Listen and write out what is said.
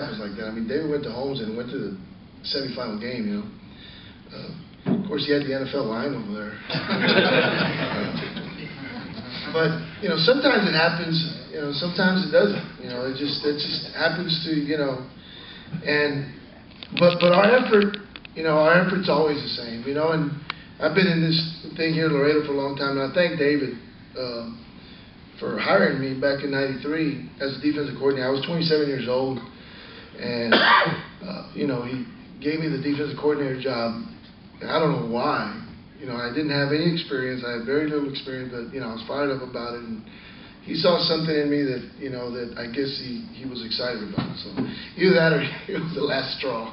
happens like that. I mean, David went to Holmes and went to the semifinal game, you know. Uh, of course, he had the NFL line over there. Uh, but you know, sometimes it happens. You know, sometimes it doesn't. You know, it just it just happens to you know, and but but our effort, you know, our effort's always the same. You know, and I've been in this thing here in Laredo for a long time, and I thank David. Um, for hiring me back in '93 as a defensive coordinator. I was 27 years old, and uh, you know he gave me the defensive coordinator job. I don't know why. You know, I didn't have any experience. I had very little experience, but you know I was fired up about it. And he saw something in me that you know that I guess he he was excited about. So either that or it was the last straw.